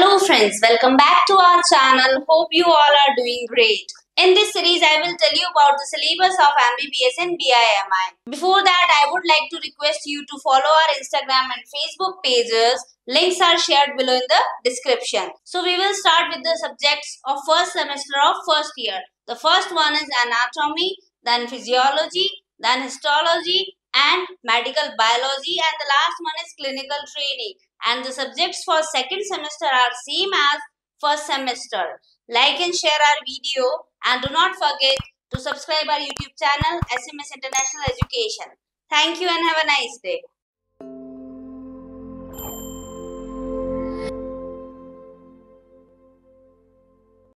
Hello friends, welcome back to our channel. Hope you all are doing great. In this series, I will tell you about the syllabus of MBBS and BIMI. Before that, I would like to request you to follow our Instagram and Facebook pages. Links are shared below in the description. So we will start with the subjects of first semester of first year. The first one is anatomy, then physiology, then histology, and medical biology and the last one is clinical training. And the subjects for second semester are same as first semester. Like and share our video and do not forget to subscribe our youtube channel sms international education. Thank you and have a nice day